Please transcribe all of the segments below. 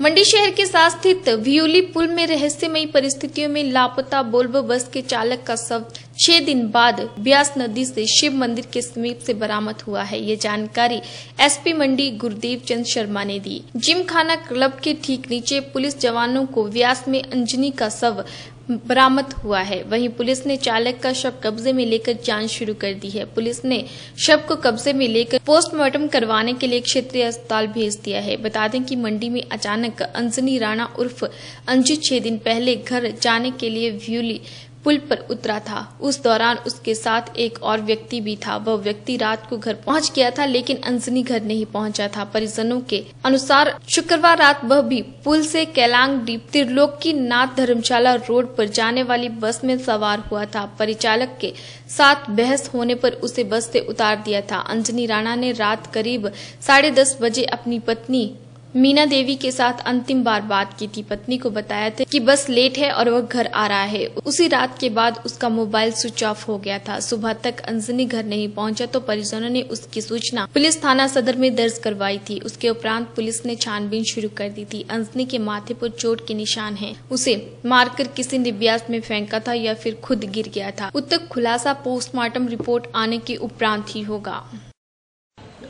मंडी शहर के साथ स्थित व्यूली पुल में रहस्यमयी परिस्थितियों में लापता बोल्बो बस के चालक का शव छह दिन बाद ब्यास नदी से शिव मंदिर के समीप से बरामद हुआ है। ये जानकारी एसपी मंडी गुरुदेव चंद शर्मा ने दी। जिम खाना क्लब के ठीक नीचे पुलिस जवानों को व्यास में अंजनी का शव बरामद हुआ है। वहीं पुलिस ने चालक का शव कब्जे में लेकर जाँच शुरू कर दी है। पुलिस ने शव को कब्जे में लेकर पोस्टमार्टम करवाने के लिए क्षेत्रीय अस्पताल भेज दिया है। बता दें कि मंडी में अचानक अंजनी राणा उर्फ़ अंजू छह दिन पहले घर जाने के लिए व्यूली पुल पर उतरा था। उस दौरान उसके साथ एक और व्यक्ति भी था। वह व्यक्ति रात को घर पहुँच गया था, लेकिन अंजनी घर नहीं पहुँचा था। परिजनों के अनुसार शुक्रवार रात वह भी पुल से कैलांग डीप त्रिलोकी नाथ धर्मशाला रोड पर जाने वाली बस में सवार हुआ था। परिचालक के साथ बहस होने पर उसे बस से उतार दिया था। अंजनी राणा ने रात करीब साढ़े दस बजे अपनी पत्नी मीना देवी के साथ अंतिम बार बात की थी। पत्नी को बताया था कि बस लेट है और वह घर आ रहा है। उसी रात के बाद उसका मोबाइल स्विच ऑफ़ हो गया था। सुबह तक अंजनी घर नहीं पहुँचा तो परिजनों ने उसकी सूचना पुलिस थाना सदर में दर्ज करवाई थी। उसके उपरांत पुलिस ने छानबीन शुरू कर दी थी। अंजनी के माथे पर चोट के निशान है। उसे मारकर किसी ने ब्यास में फेंका था या फिर खुद गिर गया था। उत्तक खुलासा पोस्टमार्टम रिपोर्ट आने के उपरांत ही होगा।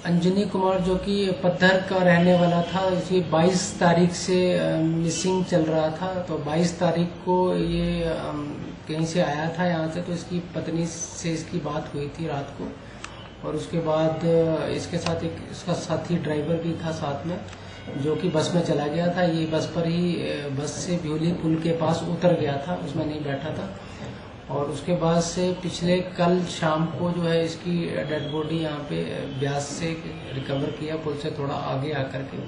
अंजनी कुमार जो कि पत्थर का रहने वाला था ये 22 तारीख से मिसिंग चल रहा था। तो 22 तारीख को ये कहीं से आया था यहाँ से तो इसकी पत्नी से इसकी बात हुई थी रात को। और उसके बाद इसके साथ एक इसका साथी ड्राइवर भी था साथ में, जो कि बस में चला गया था। ये बस पर ही बस से ब्यूली पुल के पास उतर गया था, उसमें नहीं बैठा था। और उसके बाद से पिछले कल शाम को जो है इसकी डेड बॉडी यहाँ पे ब्यास से रिकवर किया पुल से थोड़ा आगे आकर के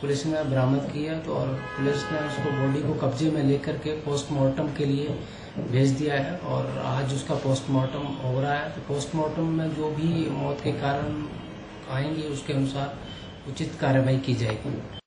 पुलिस ने बरामद किया तो और पुलिस ने उसको बॉडी को कब्जे में लेकर के पोस्टमार्टम के लिए भेज दिया है और आज उसका पोस्टमार्टम हो रहा है। तो पोस्टमार्टम में जो भी मौत के कारण आएँगे, उसके अनुसार उचित कार्रवाई की जाएगी।